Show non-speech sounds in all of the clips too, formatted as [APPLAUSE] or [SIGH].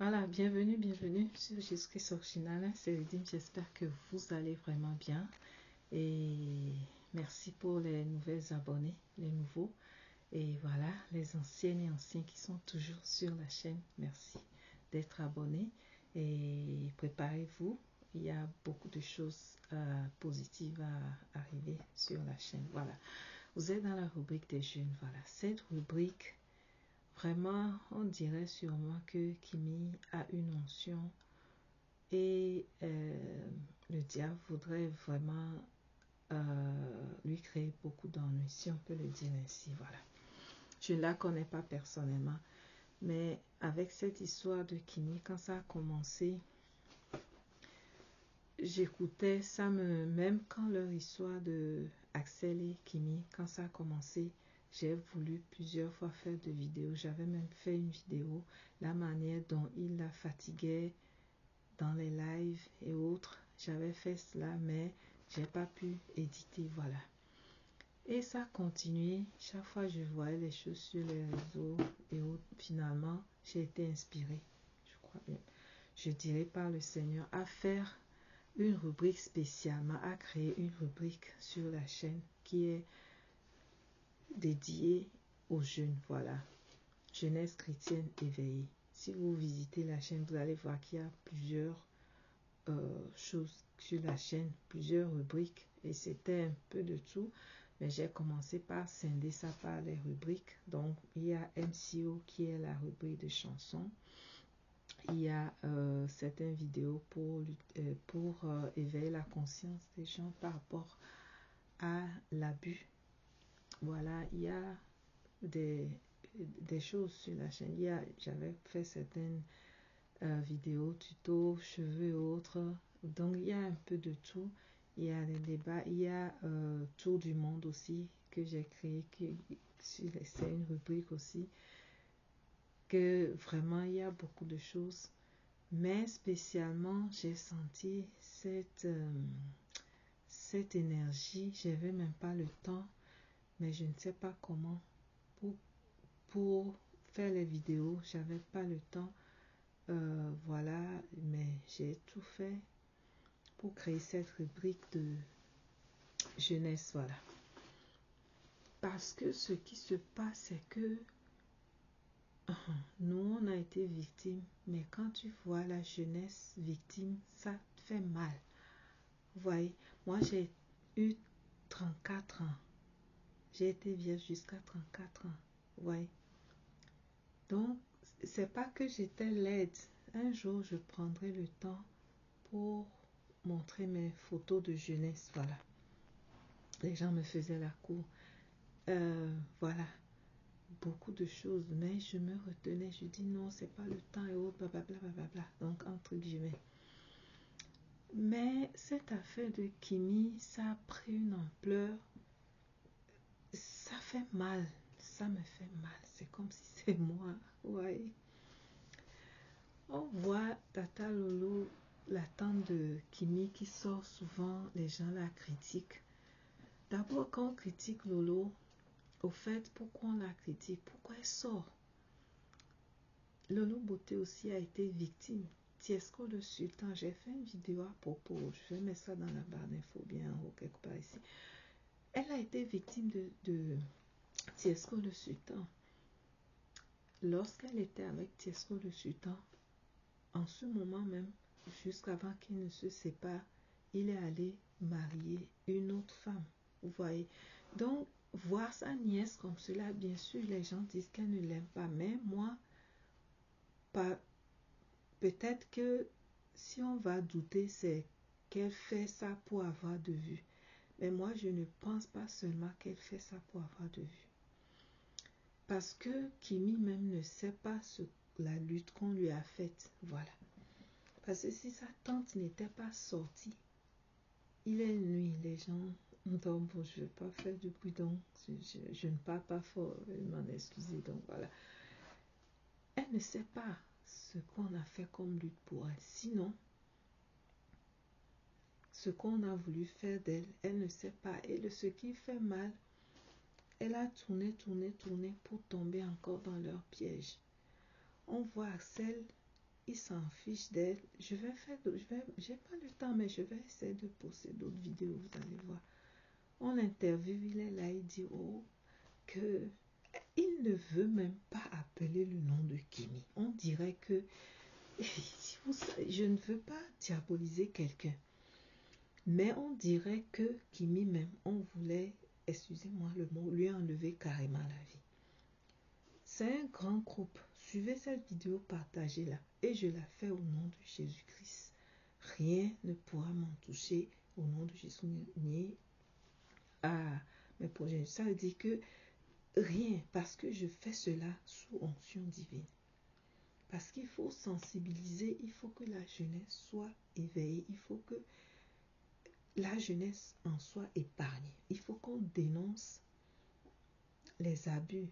Voilà, bienvenue, bienvenue sur Jésus-Christ original. C'est Redim, j'espère que vous allez vraiment bien. Et merci pour les nouvelles abonnés, les nouveaux. Et voilà, les anciennes et anciens qui sont toujours sur la chaîne. Merci d'être abonnés. Et préparez-vous, il y a beaucoup de choses euh, positives à arriver sur la chaîne. Voilà, vous êtes dans la rubrique des jeunes. Voilà, cette rubrique Vraiment, on dirait sûrement que Kimi a une onction et euh, le diable voudrait vraiment euh, lui créer beaucoup d'ennuis, si on peut le dire ainsi. Voilà. Je ne la connais pas personnellement, mais avec cette histoire de Kimi, quand ça a commencé, j'écoutais ça me même quand leur histoire de Axel et Kimi, quand ça a commencé, j'ai voulu plusieurs fois faire de vidéos. J'avais même fait une vidéo, la manière dont il la fatiguait dans les lives et autres. J'avais fait cela, mais j'ai pas pu éditer. Voilà. Et ça a continué. Chaque fois je voyais les choses sur les réseaux et autres, finalement, j'ai été inspirée, je crois bien, je dirais par le Seigneur, à faire une rubrique spécialement, à créer une rubrique sur la chaîne qui est dédié aux jeunes. Voilà. Jeunesse chrétienne éveillée. Si vous visitez la chaîne, vous allez voir qu'il y a plusieurs euh, choses sur la chaîne, plusieurs rubriques. Et c'était un peu de tout. Mais j'ai commencé par scinder ça par les rubriques. Donc, il y a MCO qui est la rubrique de chansons. Il y a euh, certaines vidéos pour, euh, pour éveiller la conscience des gens par rapport à l'abus voilà, il y a des, des choses sur la chaîne. J'avais fait certaines euh, vidéos, tutos, cheveux et autres. Donc, il y a un peu de tout. Il y a des débats. Il y a euh, Tour du monde aussi que j'ai créé. C'est une rubrique aussi. Que vraiment, il y a beaucoup de choses. Mais spécialement, j'ai senti cette, euh, cette énergie. Même pas le temps mais je ne sais pas comment. Pour, pour faire les vidéos, j'avais pas le temps. Euh, voilà, mais j'ai tout fait pour créer cette rubrique de jeunesse. Voilà. Parce que ce qui se passe, c'est que nous, on a été victimes, mais quand tu vois la jeunesse victime, ça fait mal. Vous voyez, moi j'ai eu 34 ans. J'ai été vierge jusqu'à 34 ans. Ouais. Donc, c'est pas que j'étais laide. Un jour, je prendrai le temps pour montrer mes photos de jeunesse. Voilà. Les gens me faisaient la cour. Euh, voilà. Beaucoup de choses. Mais je me retenais. Je dis non, c'est pas le temps et autres, blablabla, blablabla. Donc, entre guillemets. Mais cette affaire de Kimi, ça a pris une ampleur fait mal. Ça me fait mal. C'est comme si c'est moi. Ouais. On voit Tata Lolo, la tante de Kimi, qui sort souvent, les gens la critiquent. D'abord, quand on critique Lolo, au fait, pourquoi on la critique? Pourquoi elle sort? Lolo Beauté aussi a été victime. Tiesco le Sultan, j'ai fait une vidéo à propos. Je vais mettre ça dans la barre d'infos bien haut quelque part ici. Elle a été victime de Tiesco le Sultan. Lorsqu'elle était avec Tiesco le Sultan, en ce moment même, jusqu'avant qu'il ne se sépare, il est allé marier une autre femme. Vous voyez Donc, voir sa nièce comme cela, bien sûr, les gens disent qu'elle ne l'aime pas. Mais moi, pas, peut-être que si on va douter, c'est qu'elle fait ça pour avoir de vue. Mais moi, je ne pense pas seulement qu'elle fait ça pour avoir de vue. Parce que Kimi même ne sait pas ce, la lutte qu'on lui a faite. Voilà. Parce que si sa tante n'était pas sortie, il est nuit, les gens. Donc, bon, je ne vais pas faire du bruit, donc je, ne parle pas fort, m'en excuser, donc voilà. Elle ne sait pas ce qu'on a fait comme lutte pour elle. Sinon, ce qu'on a voulu faire d'elle, elle ne sait pas. Et ce qui fait mal, elle a tourné, tourné, tourné pour tomber encore dans leur piège. On voit Axel, il s'en fiche d'elle. Je vais faire, je vais, j'ai pas le temps, mais je vais essayer de poster d'autres vidéos, vous allez voir. On l'interview, il est là, il dit, oh, que il ne veut même pas appeler le nom de Kimi. On dirait que, [LAUGHS] je ne veux pas diaboliser quelqu'un, mais on dirait que Kimi même, on voulait, excusez-moi le mot, lui enlever carrément la vie. C'est un grand groupe. Suivez cette vidéo, partagez-la. Et je la fais au nom de Jésus-Christ. Rien ne pourra m'en toucher au nom de Jésus ni à mes projets. Ça veut dire que rien, parce que je fais cela sous onction divine. Parce qu'il faut sensibiliser, il faut que la jeunesse soit éveillée, il faut que la jeunesse en soit épargnée. Il faut qu'on dénonce les abus.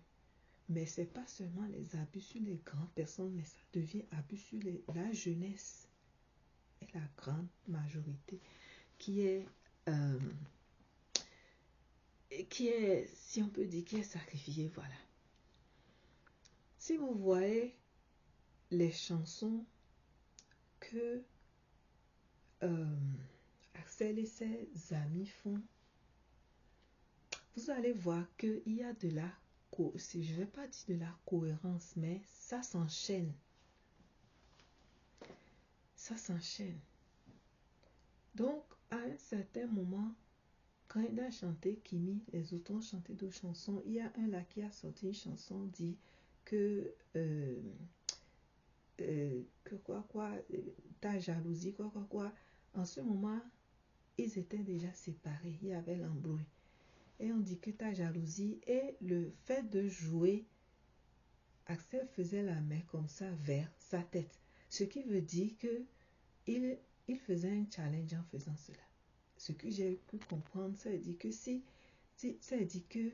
Mais ce n'est pas seulement les abus sur les grandes personnes, mais ça devient abus sur la jeunesse et la grande majorité qui est, euh, qui est, si on peut dire, qui est sacrifiée. Voilà. Si vous voyez les chansons que euh, Axel et ses amis font, vous allez voir qu'il y a de la, je ne vais pas dire de la cohérence, mais ça s'enchaîne. Ça s'enchaîne. Donc, à un certain moment, quand il a chanté Kimi, les autres ont chanté d'autres chansons. Il y a un là qui a sorti une chanson, dit que, euh, euh, que quoi, quoi, ta jalousie, quoi, quoi, quoi. En ce moment, ils étaient déjà séparés. Il y avait l'embrouille. Et on dit que ta jalousie et le fait de jouer, Axel faisait la main comme ça vers sa tête. Ce qui veut dire que il, il faisait un challenge en faisant cela. Ce que j'ai pu comprendre, ça dire que si, si ça dire que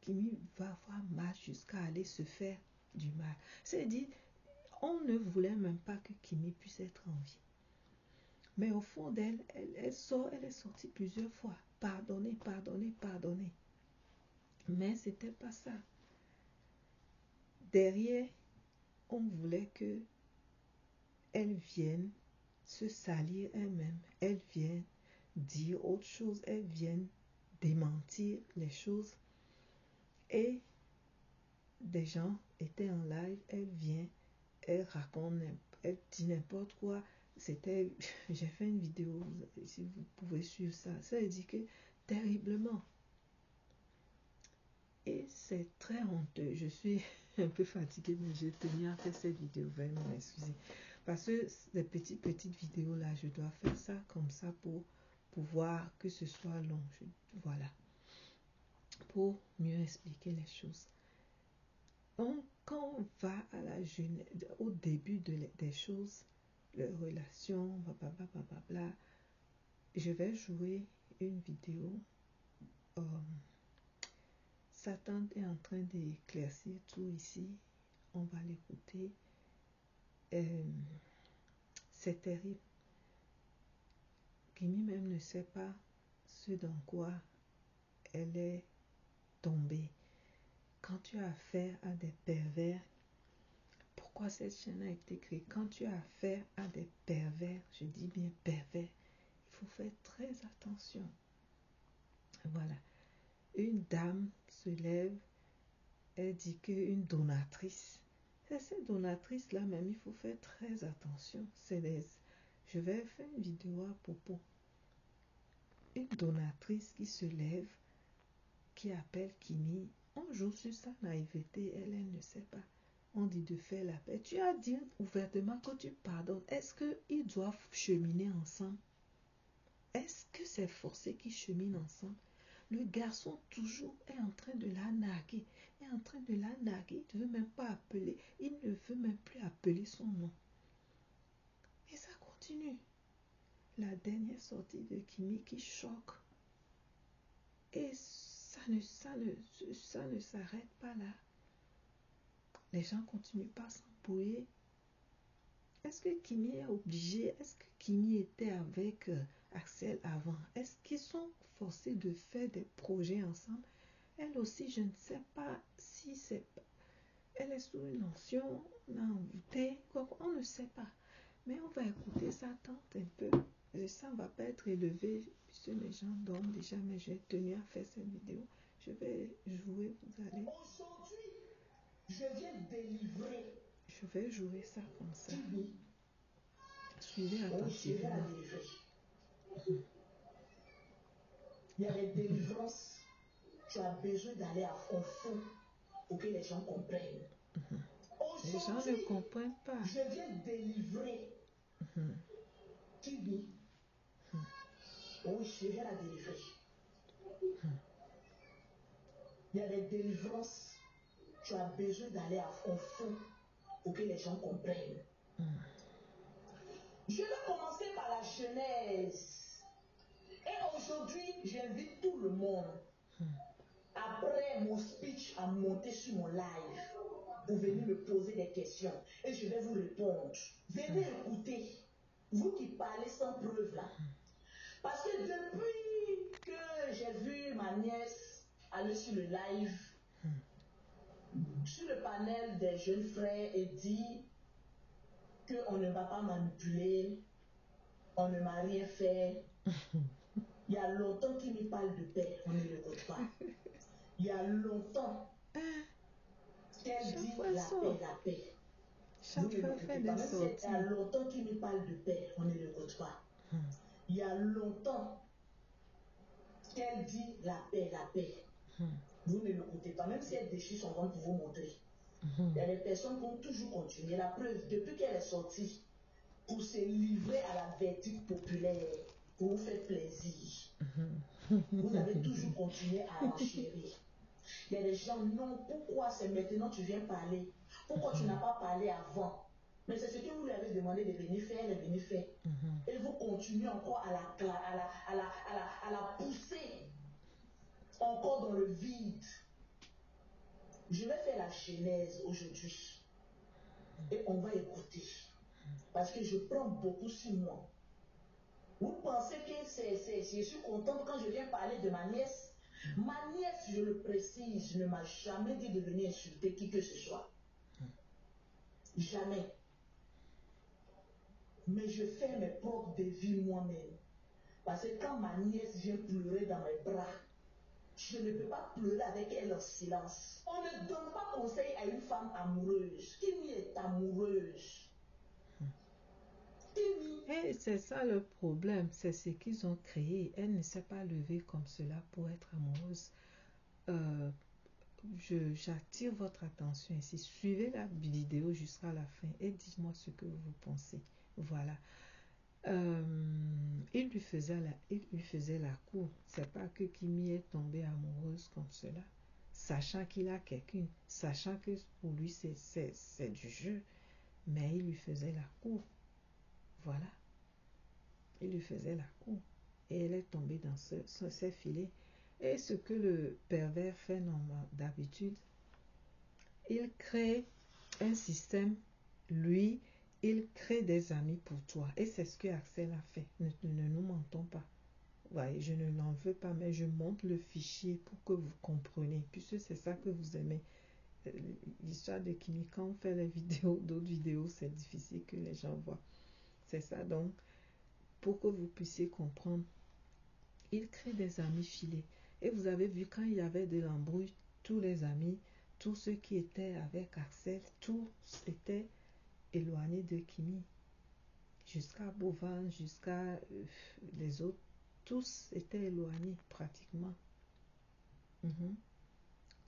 Kimi va avoir mal jusqu'à aller se faire du mal. C'est dire, on ne voulait même pas que Kimi puisse être en vie. Mais au fond d'elle, elle, sort, elle est sortie plusieurs fois. Pardonner, pardonner, pardonner. Mais c'était pas ça. Derrière, on voulait que elle vienne se salir elle-même. Elle vienne dire autre chose. Elle vienne démentir les choses. Et des gens étaient en live. Elle vient, elle raconte, elle dit n'importe quoi c'était, [LAUGHS] j'ai fait une vidéo, si vous pouvez suivre ça, ça que terriblement. Et c'est très honteux. Je suis [LAUGHS] un peu fatiguée, mais j'ai tenu à faire cette vidéo. Veuillez m'excuser. Parce que ces petites, petites vidéos là, je dois faire ça comme ça pour pouvoir que ce soit long. voilà. Pour mieux expliquer les choses. Donc, quand on va à la jeunesse, au début de, des choses, les relations, Je vais jouer une vidéo. Euh, Satan est en train d'éclaircir tout ici. On va l'écouter. Euh, c'est terrible. Kimi même ne sait pas ce dans quoi elle est tombée. Quand tu as affaire à des pervers pourquoi cette chaîne a été créée? Quand tu as affaire à des pervers, je dis bien pervers, il faut faire très attention. Voilà. Une dame se lève, elle dit qu'une donatrice, c'est cette donatrice-là même, il faut faire très attention. C'est Je vais faire une vidéo à propos. Une donatrice qui se lève, qui appelle Kimi, on joue sur sa naïveté, elle, elle ne sait pas on dit de faire la paix. Tu as dit ouvertement que tu pardonnes. Est-ce qu'ils doivent cheminer ensemble? Est-ce que c'est forcé qu'ils cheminent ensemble? Le garçon toujours est en train de la narguer, est en train de la narguer. Il ne veut même pas appeler, il ne veut même plus appeler son nom. Et ça continue. La dernière sortie de Kimi qui choque. Et ça ça ne s'arrête pas là. Les gens continuent pas à s'embrouiller. Est-ce que Kimi est obligé? Est-ce que Kimi était avec euh, Axel avant? Est-ce qu'ils sont forcés de faire des projets ensemble? Elle aussi, je ne sais pas si c'est... elle est sous une notion, on on ne sait pas. Mais on va écouter ça tente un peu. Et ça ne va pas être élevé puisque les gens dorment déjà, mais j'ai tenu à faire cette vidéo. Je vais jouer, vous allez. Je viens délivrer. Je vais jouer ça comme ça. Oui. Suivez attentivement. la délivrer. Il y a des délivrances. Tu as besoin d'aller à fond fond pour que les gens comprennent. Les gens ne comprennent pas. je viens délivrer. Mhm. Tu dis, oh, je viens la délivrer. Il y a des délivrances. Tu as besoin d'aller à fond fond pour que les gens comprennent. Je vais commencer par la Genèse. Et aujourd'hui, j'invite tout le monde, après mon speech, à monter sur mon live pour venir me poser des questions. Et je vais vous répondre. Venez écouter. Vous qui parlez sans preuve là. Parce que depuis que j'ai vu ma nièce aller sur le live, sur le panel des jeunes frères et dit qu'on ne va pas manipuler, on ne m'a rien fait. [LAUGHS] Il y a longtemps qu'il me parle de paix, on ne l'écoute pas. Il y a longtemps qu'elle dit la ça. paix, la paix. Fait des sorties. il y a longtemps qu'il me parle de paix, on ne l'écoute pas. Il y a longtemps qu'elle dit la paix, la paix. Vous ne l'écoutez pas. Même si elle déchire son ventre pour vous montrer. Il y a des personnes qui ont toujours continué. La preuve, depuis qu'elle est sortie, pour se livrer à la verdict populaire, pour vous faire plaisir, vous avez toujours continué à enchérir. Il y a des gens, non, pourquoi c'est maintenant que tu viens parler? Pourquoi tu n'as pas parlé avant? Mais c'est ce que vous lui avez demandé de venir faire, elle est venue faire. Et vous continuez encore à la, cla- à la, à la, à la, à la pousser encore dans le vide. Je vais faire la genèse aujourd'hui. Et on va écouter. Parce que je prends beaucoup sur moi. Vous pensez que c'est, je suis contente quand je viens parler de ma nièce? Ma nièce, je le précise, ne m'a jamais dit de venir insulter qui que ce soit. Jamais. Mais je fais mes propres dévies moi-même. Parce que quand ma nièce vient pleurer dans mes bras, je ne peux pas pleurer avec elle en silence. On ne donne pas conseil à une femme amoureuse. Kimi est amoureuse? Kimi. Et c'est ça le problème, c'est ce qu'ils ont créé. Elle ne s'est pas levée comme cela pour être amoureuse. Euh, j'attire votre attention ici. Suivez la vidéo jusqu'à la fin et dites-moi ce que vous pensez. Voilà. Euh, il lui faisait la, il lui faisait la cour. C'est pas que Kimi est tombée amoureuse comme cela, sachant qu'il a quelqu'un, sachant que pour lui c'est, du jeu, mais il lui faisait la cour. Voilà. Il lui faisait la cour. Et elle est tombée dans ce, ce- ces filets. Et ce que le pervers fait d'habitude, il crée un système, lui, il crée des amis pour toi. Et c'est ce que Axel a fait. Ne, nous mentons pas. Ouais, je ne l'en veux pas, mais je monte le fichier pour que vous compreniez, puisque c'est ça que vous aimez. Euh, L'histoire de Kimi, quand on fait les vidéos, [LAUGHS] d'autres vidéos, c'est difficile que les gens voient. C'est ça donc, pour que vous puissiez comprendre. Il crée des amis filés. Et vous avez vu quand il y avait de l'embrouille, tous les amis, tous ceux qui étaient avec Axel, tous étaient éloignés de Kimi. Jusqu'à Bovan, jusqu'à euh, les autres, tous étaient éloignés pratiquement. Mhm.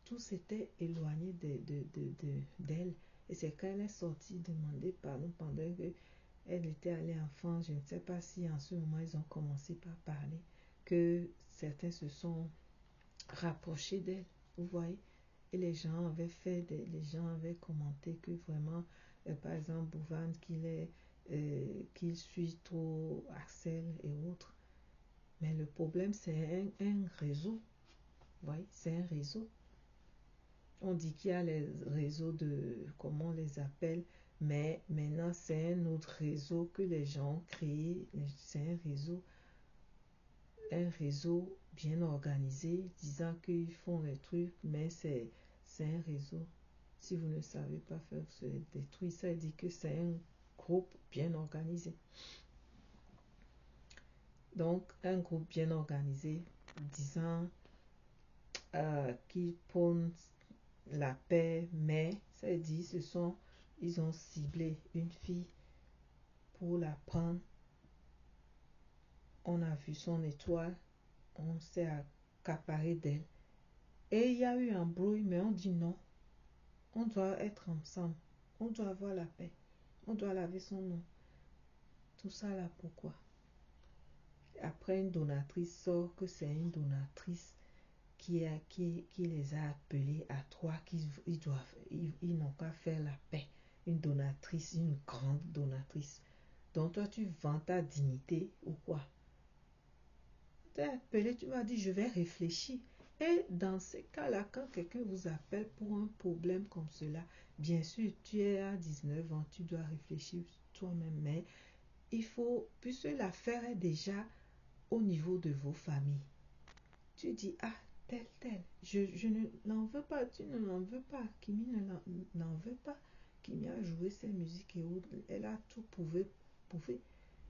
Tous étaient éloignés de, de, de, d'elle. Et c'est quand elle est sortie demander pardon pendant que elle était allée en France, je ne sais pas si en ce moment ils ont commencé par parler, que certains se sont rapprochés d'elle, vous voyez? Et les gens avaient fait, des, les gens avaient commenté que vraiment, euh, par exemple, Bouvan, qu'il est, euh, suit trop Axel et autres. Mais le problème, c'est un, réseau. Voyez, c'est un réseau. On dit qu'il y a les réseaux de, comment on les appelle, mais maintenant c'est un autre réseau que les gens créé. C'est un réseau, un réseau bien organisé, disant qu'ils font les trucs, mais c'est un réseau. Si vous ne savez pas faire se détruire, ça dit que c'est un groupe bien organisé. Donc, un groupe bien organisé, disant euh, qu'ils prônent la paix, mais ça dit, ce sont, ils ont ciblé une fille pour la prendre. On a vu son étoile, on s'est accaparé d'elle. Et il y a eu un bruit, mais on dit non. On doit être ensemble. On doit avoir la paix. On doit laver son nom. Tout ça là, pourquoi? Après, une donatrice sort que c'est une donatrice qui, a, qui, qui, les a appelés à trois, qu'ils ils doivent, ils, n'ont qu'à faire la paix. Une donatrice, une grande donatrice. Donc toi, tu vends ta dignité ou quoi? T'es appelé, tu m'as dit, je vais réfléchir. Et dans ces cas-là, quand quelqu'un vous appelle pour un problème comme cela, bien sûr, tu es à 19 ans, tu dois réfléchir toi-même, mais il faut, puisque l'affaire est déjà au niveau de vos familles, tu dis, ah, tel, tel. Je, ne n'en veux pas, tu ne l'en veux pas. Kimi ne n'en veut pas. Kimi a joué ses musiques et. Elle a tout prouvé, prouvé.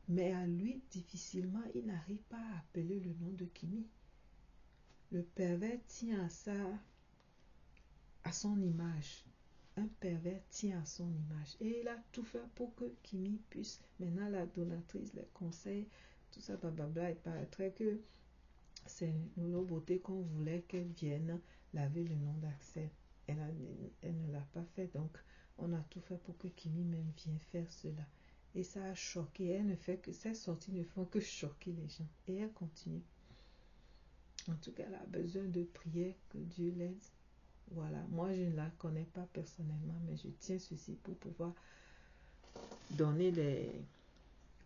Mais à lui, difficilement, il n'arrive pas à appeler le nom de Kimi. Le pervers tient à ça, à son image. Un pervers tient à son image. Et il a tout fait pour que Kimi puisse, maintenant la donatrice, les conseils, tout ça, blablabla, il paraîtrait que c'est nos beauté qu'on voulait qu'elle vienne laver le nom d'Axel. Elle, elle ne l'a pas fait, donc on a tout fait pour que Kimi même vienne faire cela. Et ça a choqué. Elle ne fait que ces sorties ne font que choquer les gens. Et elle continue. En tout cas, elle a besoin de prier que Dieu l'aide. Voilà. Moi, je ne la connais pas personnellement, mais je tiens ceci pour pouvoir donner les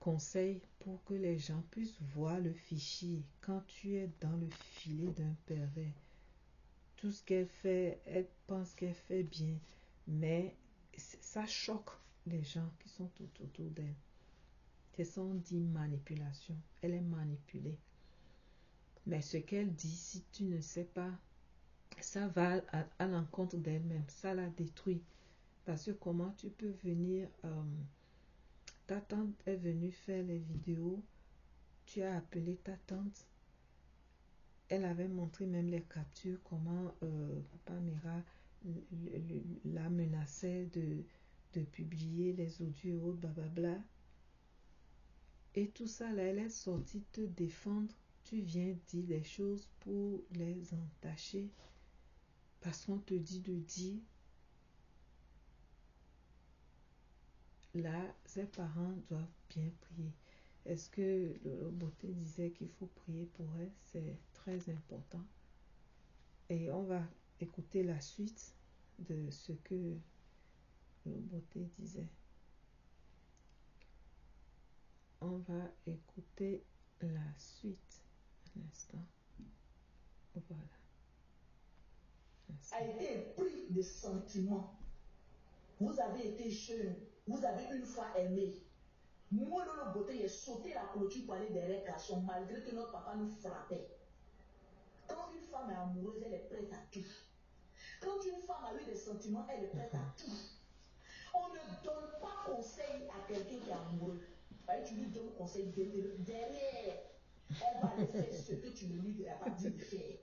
conseil pour que les gens puissent voir le fichier quand tu es dans le filet d'un pervers. Tout ce qu'elle fait, elle pense qu'elle fait bien, mais ça choque les gens qui sont tout autour d'elle. C'est son dit manipulation. Elle est manipulée. Mais ce qu'elle dit, si tu ne sais pas, ça va à, l'encontre d'elle-même. Ça la détruit. Parce que comment tu peux venir euh, ta tante est venue faire les vidéos. Tu as appelé ta tante. Elle avait montré même les captures, comment euh, Papa Mira la menaçait de, publier les audios, blablabla. Et tout ça, là, elle est sortie te défendre. Tu viens dire des choses pour les entacher. Parce qu'on te dit de dire là, ses parents doivent bien prier. Est-ce que le beauté disait qu'il faut prier pour elle? C'est très important. Et on va écouter la suite de ce que le beauté disait. On va écouter la suite. Voilà. A été pris de sentiments. Vous avez été jeune vous avez une fois aimé. Moi, le beauté, j'ai sauté la clôture pour aller derrière garçon, malgré que notre papa nous frappait. Quand une femme est amoureuse, elle est prête à tout. Quand une femme a eu des sentiments, elle est prête à [LAUGHS] tout. On ne donne pas conseil à quelqu'un qui est amoureux. tu lui donnes conseil derrière. Elle va faire ce que tu ne lui as pas dit de faire.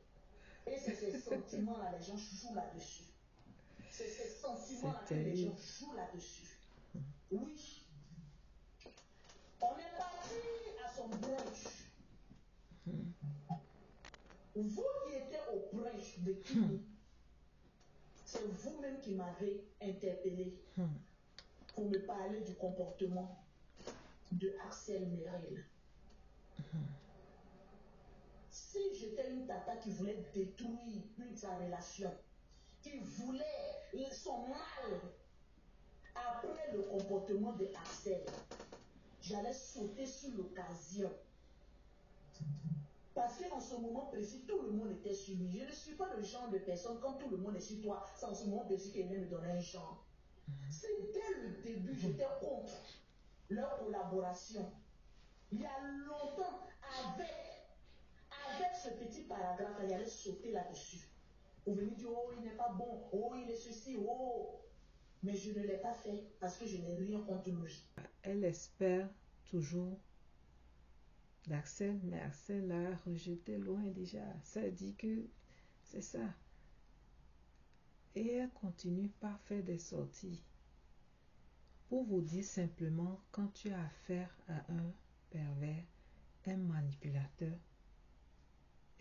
Et c'est ces sentiments-là, les gens jouent là-dessus. C'est ces sentiments-là que les gens jouent là-dessus. Oui. On est parti à son brunch. Vous qui étiez au brunch de Kimi, c'est vous-même qui m'avez interpellé pour me parler du comportement de Axel Merel. Si j'étais une tata qui voulait détruire une, sa relation, qui voulait son mal après le comportement de Axel, j'allais sauter sur l'occasion. Parce qu'en ce moment précis, tout le monde était sur lui. Je ne suis pas le genre de personne, quand tout le monde est sur toi, c'est en ce moment précis qu'il vient me donner un genre. C'est dès le début, j'étais contre leur collaboration. Il y a longtemps, avec, avec ce petit paragraphe, il allait sauter là-dessus. Pour venir dire, oh, il n'est pas bon, oh, il est ceci, oh. Mais je ne l'ai pas fait parce que je n'ai rien contre lui. Elle espère toujours d'Axel, mais Axel l'a rejeté loin déjà. Ça dit que c'est ça. Et elle continue par faire des sorties. Pour vous dire simplement, quand tu as affaire à un pervers, un manipulateur,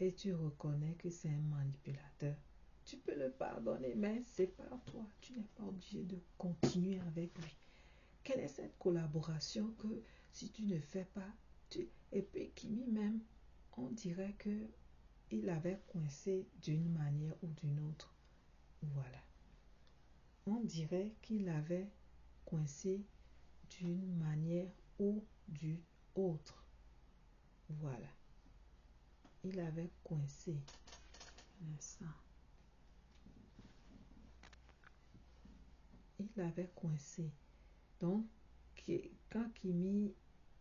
et tu reconnais que c'est un manipulateur, tu peux le pardonner, mais c'est pas toi. Tu n'es pas obligé de continuer avec lui. Quelle est cette collaboration que si tu ne fais pas, tu... et puis Kimi même, on dirait que il avait coincé d'une manière ou d'une autre. Voilà. On dirait qu'il avait coincé d'une manière ou d'une autre. Voilà. Il avait coincé. Il avait coincé. Donc, quand Kimi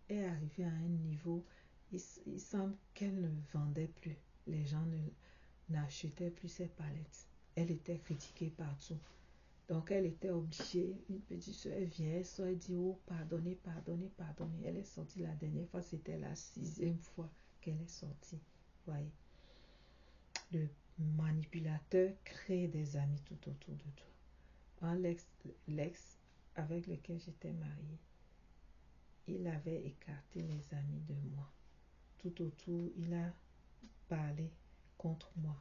est arrivé à un niveau, il, semble qu'elle ne vendait plus. Les gens n'achetaient plus ses palettes. Elle était critiquée partout. Donc elle était obligée, une petite soeur, vient, elle dit, oh, pardonnez, pardonnez, pardonnez. Elle est sortie la dernière fois, c'était la sixième fois qu'elle est sortie. Le manipulateur crée des amis tout autour de toi. l'ex, avec lequel j'étais mariée, il avait écarté les amis de moi. Tout autour, il a parlé contre moi.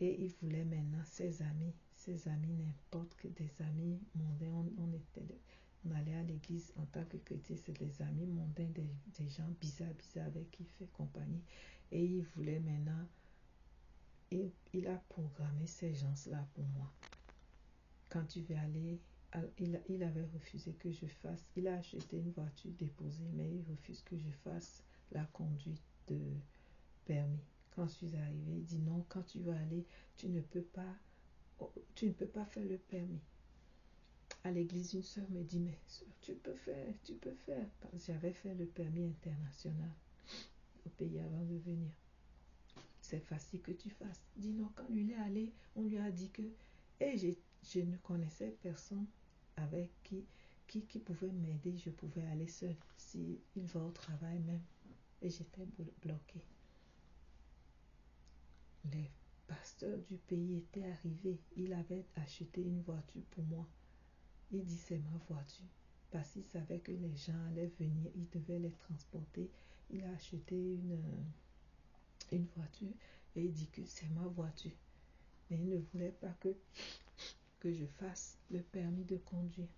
Et il voulait maintenant ses amis, ses amis n'importe que des amis mondains. On, allait à l'église en tant que chrétien, c'est des amis mondains, des, gens bizarres, bizarres avec qui il fait compagnie. Et il voulait maintenant, il, a programmé ces gens-là pour moi. Quand tu veux aller, il, avait refusé que je fasse, il a acheté une voiture déposée, mais il refuse que je fasse la conduite de permis. Quand je suis arrivée, il dit non, quand tu vas aller, tu ne peux pas, oh, tu ne peux pas faire le permis. À l'église, une soeur me dit, mais tu peux faire, tu peux faire. J'avais fait le permis international au pays avant de venir. C'est facile que tu fasses. Dis non, quand lui est allé, on lui a dit que, et je ne connaissais personne avec qui, qui, qui pouvait m'aider. Je pouvais aller seul si il va au travail même. Et j'étais bloquée les pasteurs du pays étaient arrivés. Il avait acheté une voiture pour moi. Il dit c'est ma voiture. Parce qu'il savait que les gens allaient venir, il devait les transporter. Il a acheté une, une voiture et il dit que c'est ma voiture. Mais il ne voulait pas que, que je fasse le permis de conduire.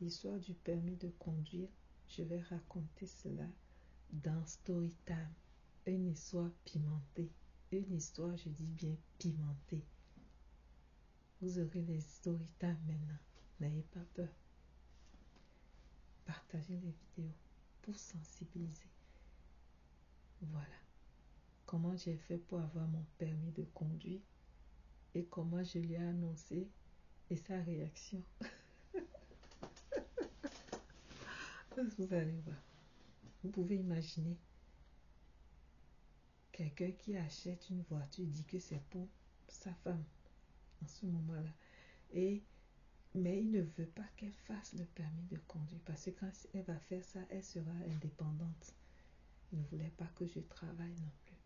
L'histoire du permis de conduire, je vais raconter cela dans Storytime une histoire pimentée. Une histoire, je dis bien pimentée. Vous aurez les story maintenant. N'ayez pas peur. Partagez les vidéos pour sensibiliser. Voilà. Comment j'ai fait pour avoir mon permis de conduire et comment je lui ai annoncé et sa réaction. [LAUGHS] Vous allez voir. Vous pouvez imaginer Quelqu'un qui achète une voiture dit que c'est pour sa femme en ce moment-là. Et mais il ne veut pas qu'elle fasse le permis de conduire parce que quand elle va faire ça, elle sera indépendante. Il ne voulait pas que je travaille non plus.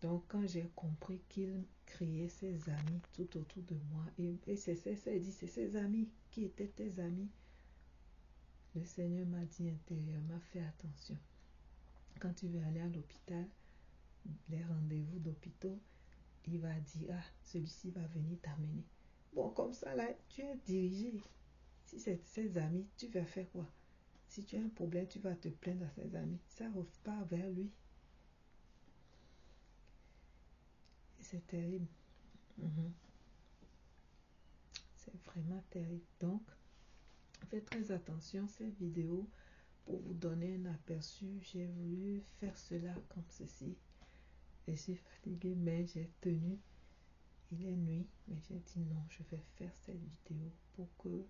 Donc quand j'ai compris qu'il criait ses amis tout autour de moi, et, c'est c'est ses amis qui étaient tes amis. Le Seigneur m'a dit intérieurement, fais attention. Quand tu veux aller à l'hôpital, les rendez-vous d'hôpitaux, il va dire, ah, celui-ci va venir t'amener. Bon, comme ça, là, tu es dirigé. Si c'est ses amis, tu vas faire quoi? Si tu as un problème, tu vas te plaindre à ses amis. Ça repart vers lui. C'est terrible. Mhm. C'est vraiment terrible. Donc, faites très attention cette vidéo pour vous donner un aperçu. J'ai voulu faire cela comme ceci. Je suis fatiguée, mais j'ai tenu. Il est nuit, mais j'ai dit non, je vais faire cette vidéo pour que,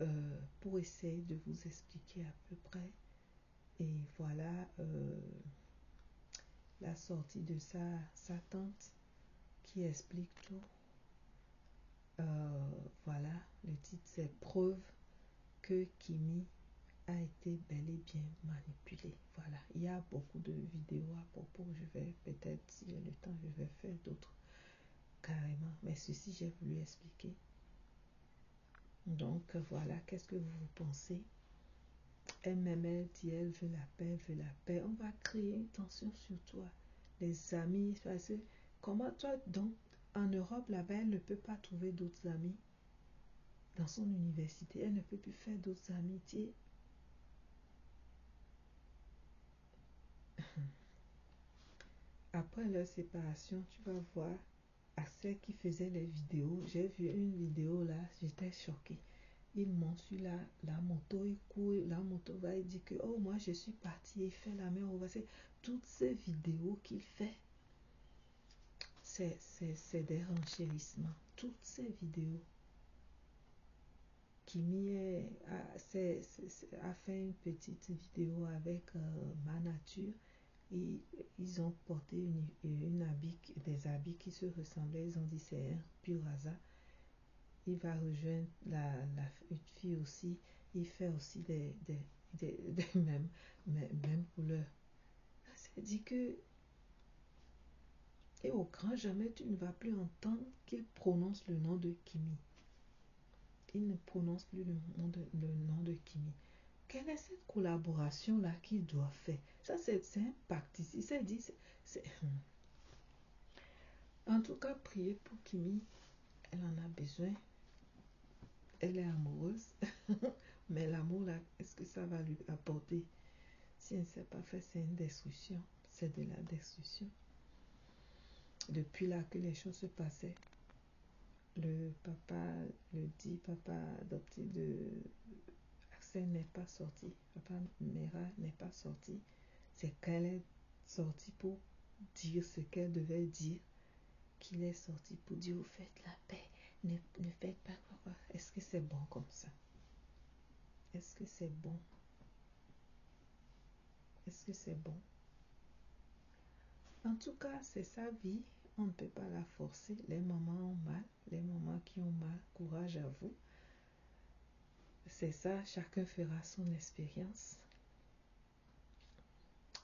euh, pour essayer de vous expliquer à peu près. Et voilà, euh, la sortie de sa, sa tante qui explique tout. Euh, voilà, le titre c'est Preuve que Kimi a été bel et bien manipulé. Voilà, il y a beaucoup de vidéos à propos. Je vais peut-être, si j'ai le temps, je vais faire d'autres carrément. Mais ceci, j'ai voulu expliquer. Donc voilà, qu'est-ce que vous pensez? MML dit elle veut la paix, elle veut la paix. On va créer une tension sur toi. Les amis, parce que comment toi, donc, en Europe, là-bas, elle ne peut pas trouver d'autres amis? Dans son université, elle ne peut plus faire d'autres amitiés. [LAUGHS] Après leur séparation, tu vas voir à ceux qui faisaient les vidéos. J'ai vu une vidéo là, j'étais choquée. Il monte sur la, moto, il court, la moto va, il dit que, oh, moi je suis parti, il fait la main reversée. Toutes ces vidéos qu'il fait, c'est des renchérissements. Toutes ces vidéos. Kimi a, a, fait une petite vidéo avec euh, ma nature et ils ont porté une, une des habits qui se ressemblaient. Ils ont dit c'est un pur hasard. Il va rejoindre la, une fille aussi. Il fait aussi des, [LAUGHS] mêmes couleurs. C'est dit que et au grand jamais tu ne vas plus entendre qu'il prononce le nom de Kimi. Il ne prononce plus le nom de, le nom de Kimi. Quelle est cette collaboration-là qu'il doit faire? Ça, c'est un pacte ici. C'est dit, c'est... En tout cas, priez pour Kimi. Elle en a besoin. Elle est amoureuse. [LAUGHS] Mais l'amour, là, est-ce que ça va lui apporter? Si elle ne sait pas faire, c'est une destruction. C'est de la destruction. Depuis là que les choses se passaient, le papa, le dit papa adopté de Axel n'est pas sorti. Papa Mera n'est pas sorti. C'est qu'elle est sortie pour dire ce qu'elle devait dire qu'il est sorti pour dire, vous faites la paix, ne, ne faites pas quoi. Est-ce que c'est bon comme ça? Est-ce que c'est bon? Est-ce que c'est bon? En tout cas, c'est sa vie on ne peut pas la forcer. Les mamans ont mal, les mamans qui ont mal, courage à vous. C'est ça, chacun fera son expérience.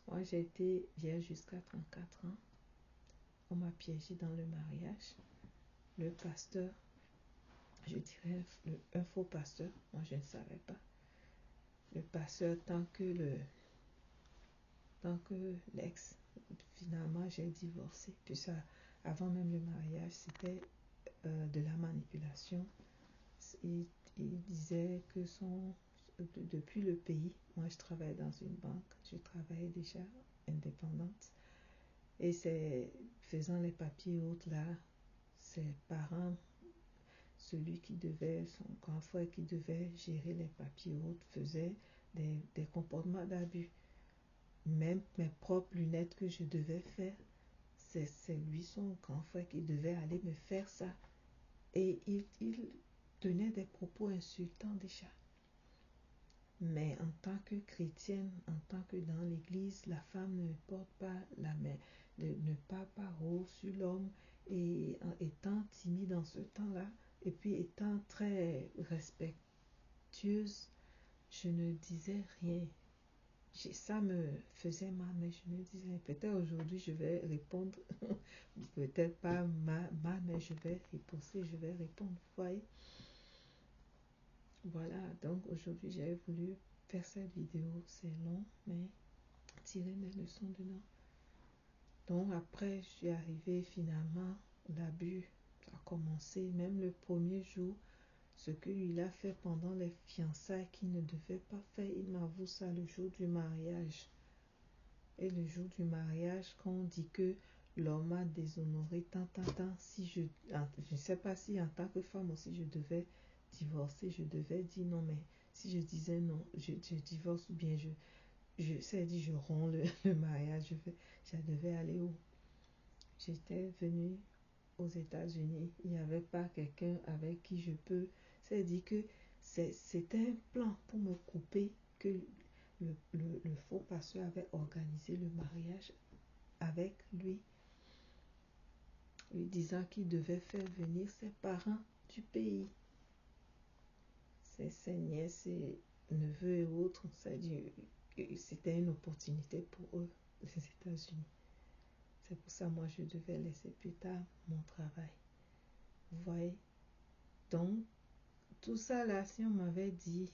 Moi, j'ai été vierge jusqu'à 34 ans. On m'a piégé dans le mariage. Le pasteur, je dirais un faux pasteur, moi je ne savais pas. Le pasteur, tant que le tant que l'ex, finalement j'ai divorcé. Puis ça, avant même le mariage, c'était euh, de la manipulation. Il disait que son, depuis le pays, moi je travaille dans une banque, je travaillais déjà indépendante. Et c'est faisant les papiers autres là, ses parents, celui qui devait, son grand frère qui devait gérer les papiers autres, faisait des, des comportements d'abus. Même mes propres lunettes que je devais faire, c'est lui, son grand frère, qui devait aller me faire ça. Et il, il tenait des propos insultants déjà. Mais en tant que chrétienne, en tant que dans l'Église, la femme ne porte pas la main, ne, pas haut sur l'homme. Et en étant timide dans ce temps-là, et puis étant très respectueuse, je ne disais rien ça me faisait mal, mais je me disais, peut-être aujourd'hui je vais répondre, [LAUGHS] peut-être pas mal, mais je vais riposter, je vais répondre. Vous voyez Voilà, donc aujourd'hui j'avais voulu faire cette vidéo, c'est long, mais tirer mes leçons dedans. Donc après, je suis finalement, l'abus a commencé, même le premier jour, ce qu'il a fait pendant les fiançailles qu'il ne devait pas faire, il m'avoue ça le jour du mariage. Et le jour du mariage, quand on dit que l'homme a déshonoré tant, tant, tant, si je je ne sais pas si en tant que femme aussi je devais divorcer, je devais dire non, mais si je disais non, je, divorce ou bien je, je sais dit je romps le, [LAUGHS] le mariage, je, vais, je devais aller où? J'étais venue aux États-Unis, il n'y avait pas quelqu'un avec qui je peux. C'est dit que c'était un plan pour me couper que le, le, le, faux pasteur avait organisé le mariage avec lui, lui disant qu'il devait faire venir ses parents du pays. Ses, nièces et neveux et autres, c'était une opportunité pour eux, les États-Unis. C'est pour ça moi je devais laisser plus tard mon travail. Vous voyez? Donc, tout ça là, si on m'avait dit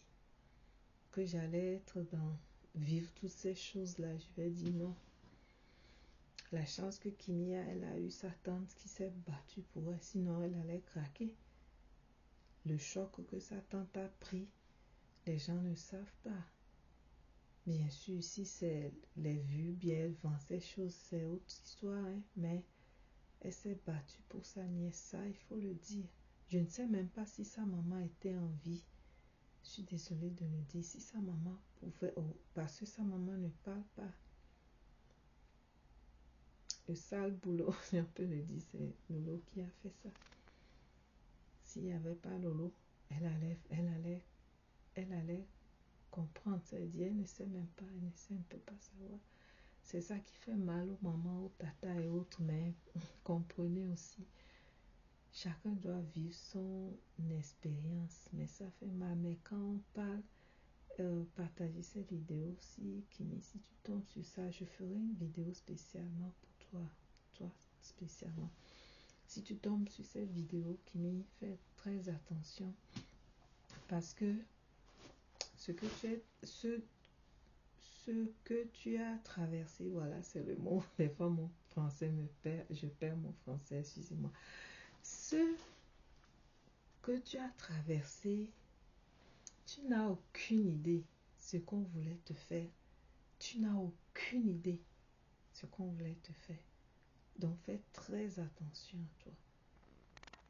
que j'allais être dans vivre toutes ces choses-là, je vais dire non. La chance que Kimia, elle a eu sa tante qui s'est battue pour elle, sinon elle allait craquer. Le choc que sa tante a pris, les gens ne savent pas. Bien sûr, si c'est les vues, bien elle vend ces choses, c'est autre histoire, hein, mais elle s'est battue pour sa nièce, ça, il faut le dire. Je ne sais même pas si sa maman était en vie. Je suis désolée de le dire. Si sa maman pouvait, oh, parce que sa maman ne parle pas. Le sale boulot, [LAUGHS] on peut le dire, c'est Lolo qui a fait ça. S'il n'y avait pas Lolo, elle allait, elle allait, elle allait comprendre. Elle dit, ne sait même pas, elle ne sait, pas savoir. C'est ça qui fait mal aux mamans, aux tata et autres, mais [LAUGHS] comprenez aussi Chacun doit vivre son expérience, mais ça fait mal. Mais quand on parle, euh, partager cette vidéo, si Kimi, si tu tombes sur ça, je ferai une vidéo spécialement pour toi, toi spécialement. Si tu tombes sur cette vidéo, Kimi, fais très attention parce que ce que tu ce que tu as traversé, voilà, c'est le mot. [LAUGHS] Des fois, mon français me perd, je perds mon français, excusez-moi ce que tu as traversé, tu n'as aucune idée ce qu'on voulait te faire. Tu n'as aucune idée ce qu'on voulait te faire. Donc fais très attention à toi.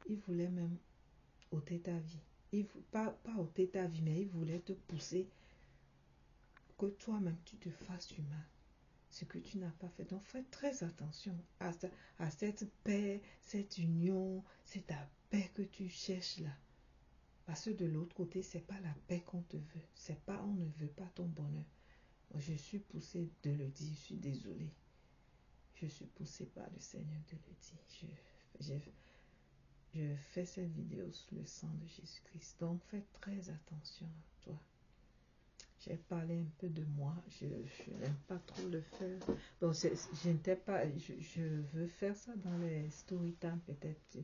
Il voulait même ôter ta vie. Il, pas, pas ôter ta vie, mais il voulait te pousser que toi-même tu te fasses du mal ce que tu n'as pas fait. Donc fais très attention à, à cette paix, cette union, c'est ta paix que tu cherches là. Parce que de l'autre côté, c'est pas la paix qu'on te veut. C'est pas, on ne veut pas ton bonheur. Je suis poussée de le dire, je suis désolée. Je suis poussée par le Seigneur de le dire. Je, je, je fais cette vidéo sous le sang de Jésus-Christ. Donc, fais très attention à toi j'ai parlé un peu de moi. Je, n'aime pas trop le faire. Bon, je n'étais pas. Je, veux faire ça dans les story time peut-être.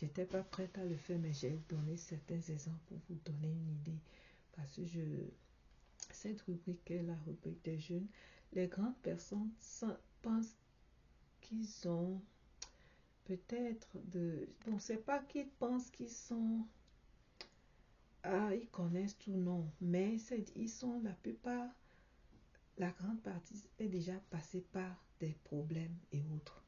J'étais pas prête à le faire, mais j'ai donné certains exemples pour vous donner une idée. Parce que je, cette rubrique est la rubrique des jeunes. Les grandes personnes pensent qu'ils ont peut-être de. Bon, c'est pas qu'ils pensent qu'ils sont ah, ils connaissent tout, non. Mais ils sont la plupart, la grande partie est déjà passée par des problèmes et autres.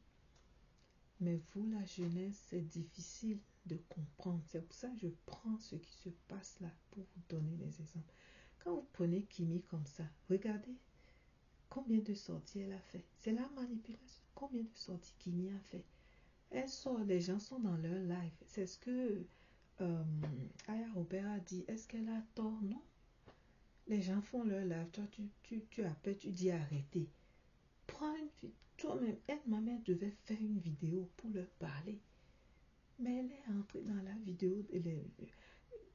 Mais vous, la jeunesse, c'est difficile de comprendre. C'est pour ça que je prends ce qui se passe là pour vous donner des exemples. Quand vous prenez Kimi comme ça, regardez combien de sorties elle a fait. C'est la manipulation. Combien de sorties Kimi a fait? Elle sort, les gens sont dans leur live. C'est ce que euh, Aya Robert a dit, est-ce qu'elle a tort? Non. Les gens font leur live, toi tu, tu, tu appelles, tu dis arrêtez. Prends une toi-même, elle, ma mère devait faire une vidéo pour leur parler. Mais elle est entrée dans la vidéo,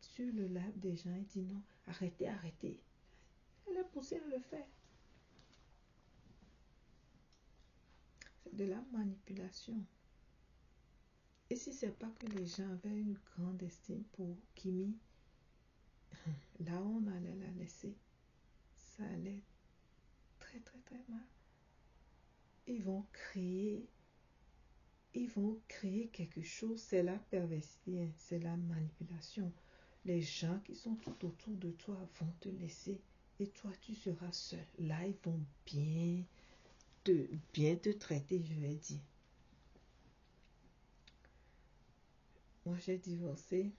sur le live des gens, elle dit non, arrêtez, arrêtez. Elle est poussée à le faire. C'est de la manipulation. Et si c'est pas que les gens avaient une grande estime pour Kimi, [LAUGHS] là où on allait la laisser, ça allait très très très mal. Ils vont créer, ils vont créer quelque chose, c'est la perversité, hein, c'est la manipulation. Les gens qui sont tout autour de toi vont te laisser et toi tu seras seul. Là, ils vont bien te, bien te traiter, je vais dire. Moi, j'ai divorcé.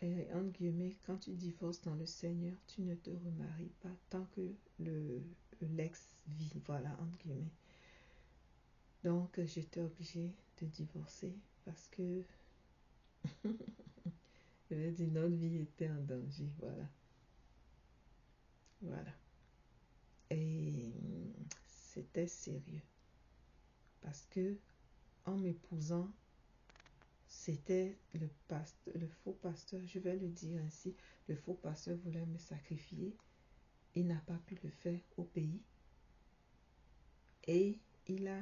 Et entre guillemets, quand tu divorces dans le Seigneur, tu ne te remaries pas tant que le l'ex vit. Voilà, entre guillemets. Donc, j'étais obligée de divorcer parce que [LAUGHS] je vais dire notre vie était en danger. Voilà. Voilà. Et c'était sérieux. Parce que en m'épousant, c'était le, faux pasteur, je vais le dire ainsi, le faux pasteur voulait me sacrifier. Il n'a pas pu le faire au pays. Et il a,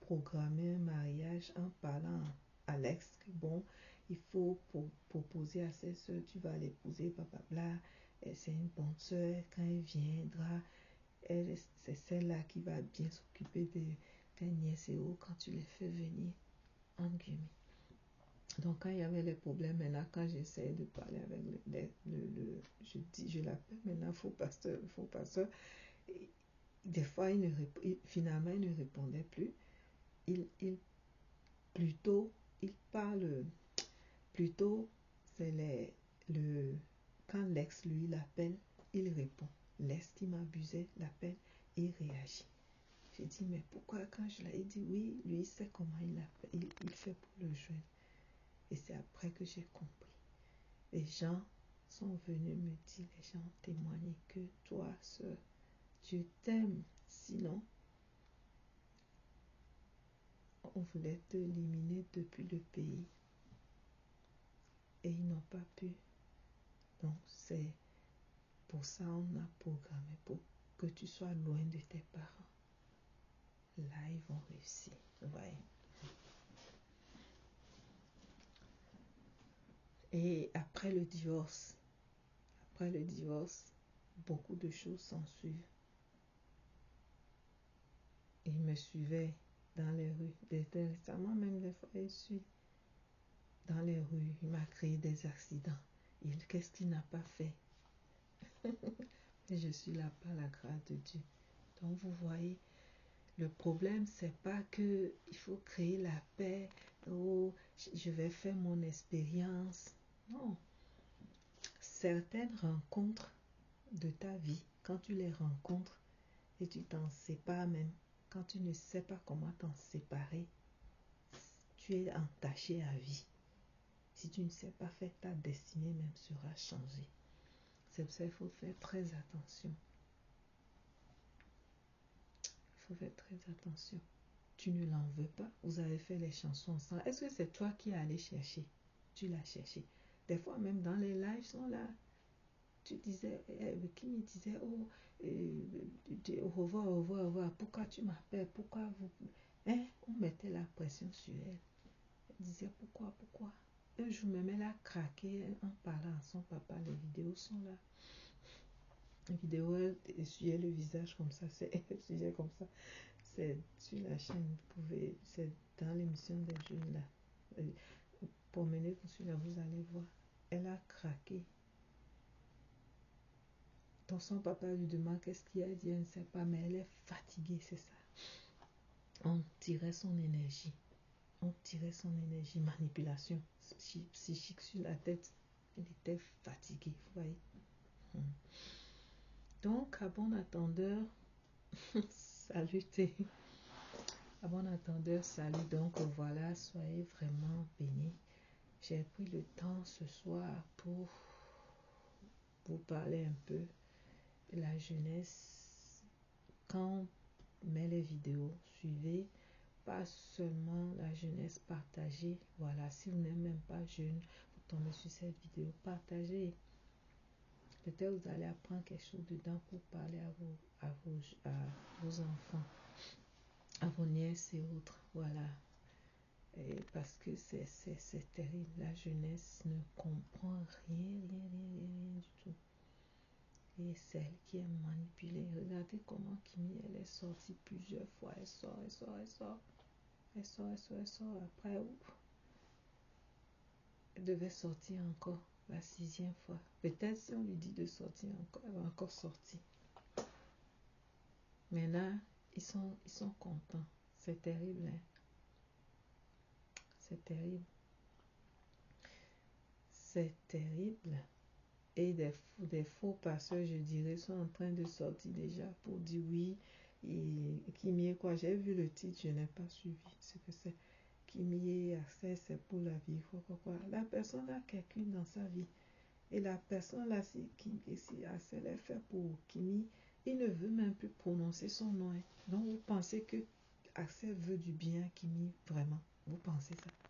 programmé un mariage en parlant à Alex bon, il faut proposer à ses soeurs, tu vas l'épouser, bla C'est une bonne soeur, quand elle viendra, c'est celle-là qui va bien s'occuper de tes nièces et quand tu les fais venir, en guillemets. Donc, quand il y avait les problèmes, maintenant, quand j'essaie de parler avec le, le, je dis, je l'appelle maintenant faux pasteur, faux pasteur, des fois, finalement, il ne répondait plus. Il, il, plutôt, il parle, plutôt, c'est les, le, quand l'ex, lui, l'appelle, il répond. L'ex qui m'abusait l'appelle et réagit. J'ai dit, mais pourquoi quand je l'ai dit, oui, lui, il sait comment il, fait pour le joindre. Et c'est après que j'ai compris. Les gens sont venus me dire, les gens ont que toi, soeur, Dieu t'aime. Sinon, on voulait te éliminer depuis le pays. Et ils n'ont pas pu. Donc, c'est pour ça on a programmé pour que tu sois loin de tes parents. Là, ils vont réussir. Ouais. Et après le divorce, après le divorce, beaucoup de choses s'en suivent. Il me suivait dans les rues. Récemment, même des fois, il suit dans les rues. Il m'a créé des accidents. Qu'est-ce qu'il n'a pas fait? Mais je suis là par la grâce de Dieu. Donc, vous voyez, le problème, c'est pas que il faut créer la paix. Oh, je vais faire mon expérience. Non. Certaines rencontres de ta vie, quand tu les rencontres et tu t'en pas même, quand tu ne sais pas comment t'en séparer, tu es entaché à vie. Si tu ne sais pas faire, ta destinée même sera changée. C'est pour ça qu'il faut faire très attention. Il faut faire très attention. Tu ne l'en veux pas. Vous avez fait les chansons ensemble. Est-ce que c'est toi qui as allé chercher? Tu l'as cherché. Des fois, même dans les lives, sont là. Tu disais, eh, qui me disait, oh, euh, au revoir, au revoir, au revoir. Pourquoi tu m'appelles? Pourquoi vous. Hein? On mettait la pression sur elle. Elle disait, pourquoi, pourquoi? Jour, même elle a craqué en parlant à son papa. Les vidéos sont là. Les vidéos, elle essuyait le visage comme ça. [LAUGHS] C'est comme ça. C'est sur la chaîne. Vous pouvez. C'est dans l'émission des jeunes là. Pour mener vous sur là, vous allez voir. Elle a craqué. Donc son papa lui demande qu'est-ce qu'il a? Dit, elle ne sait pas, mais elle est fatiguée, c'est ça. On tirait son énergie. On tirait son énergie, manipulation psychique sur la tête. Il était fatigué, vous voyez. Hmm. Donc, à bon attendeur, [LAUGHS] salut. À bon attendeur, salut. Donc, voilà, soyez vraiment bénis. J'ai pris le temps ce soir pour vous parler un peu de la jeunesse. Quand on met les vidéos, suivez pas seulement la jeunesse partagée. Voilà, si vous n'êtes même pas jeune, vous tombez sur cette vidéo, partagez. Peut-être vous allez apprendre quelque chose dedans pour parler à vos, à vos, à vos enfants, à vos nièces et autres. Voilà. Parce que c'est terrible. La jeunesse ne comprend rien, rien, rien, rien, du tout. Et celle qui est manipulée. Regardez comment Kimi, elle est sortie plusieurs fois. Elle sort, elle sort, elle sort. Elle sort, elle sort, elle sort. Après, ouf. Elle devait sortir encore la sixième fois. Peut-être si on lui dit de sortir encore, elle va encore sortir. Mais là, ils sont, contents. C'est terrible. Hein? C'est terrible. C'est terrible. Et des faux passeurs, je dirais, sont en train de sortir déjà pour dire oui, et Kimie quoi, j'ai vu le titre, je n'ai pas suivi ce que c'est. Kimie accès, c'est pour la vie, quoi, quoi, quoi. La personne a quelqu'un dans sa vie. Et la personne là, si, si accès est fait pour Kimi, il ne veut même plus prononcer son nom. hein. Donc vous pensez que Axel veut du bien Kimi vraiment? Vous pensez ça?